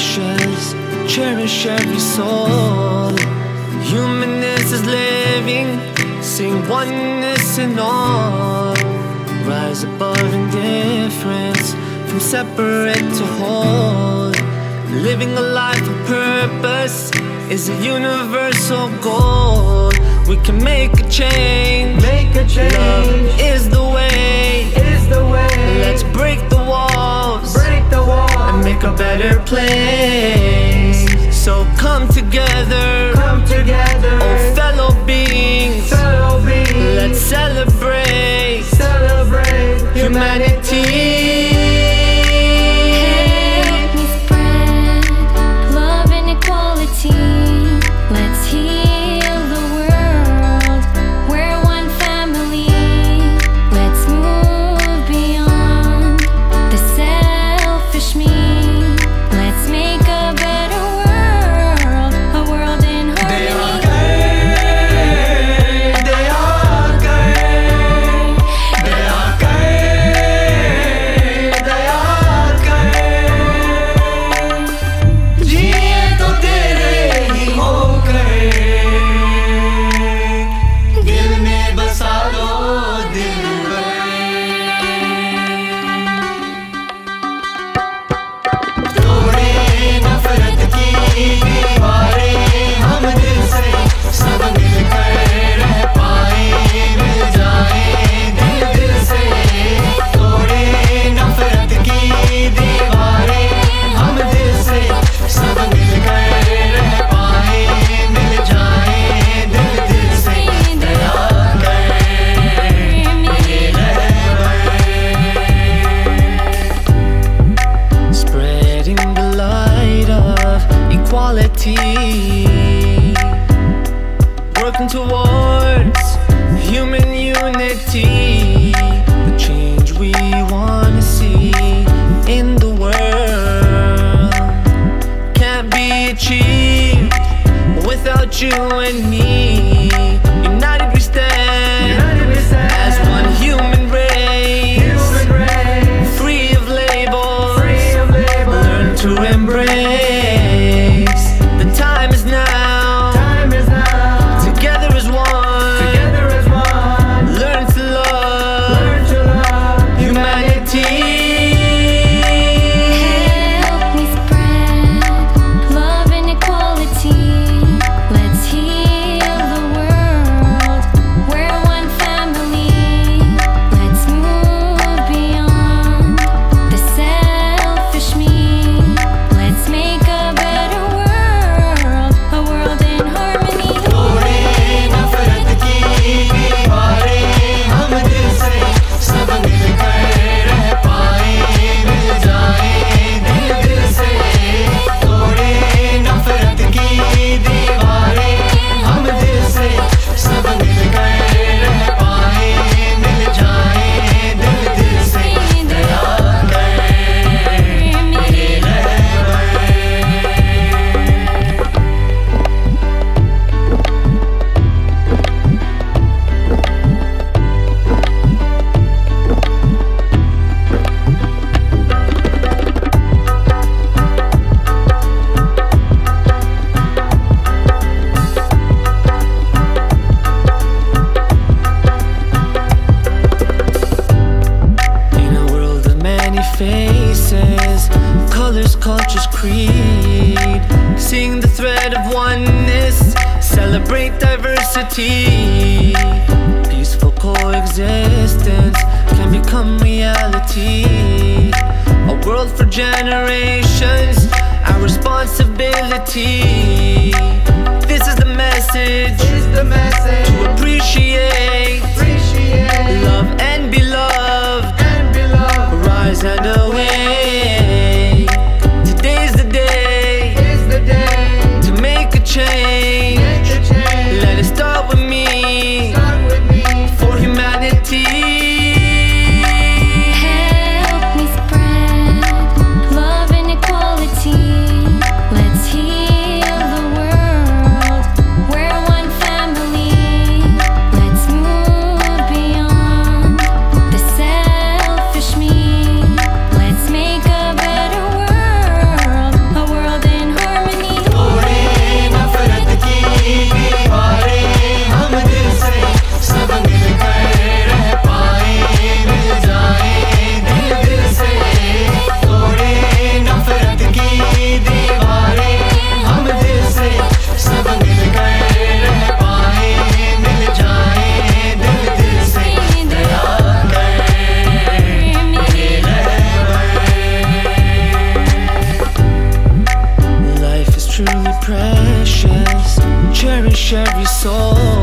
Cherish every soul. Humanness is living Sing oneness in all. Rise above indifference From separate to whole. Living a life of purpose Is a universal goal. We can make a change. Make a change. Love is the way. Is the way. Let's break the make a better place. So safety The change we wanna see in the world Can't be achieved without you and me. faces Colors, cultures, creed. Seeing the thread of oneness Celebrate diversity. Peaceful coexistence Can become reality. A world for generations Our responsibility. This is the message, is the message. To appreciate, appreciate. Love and be loved. cherish soul.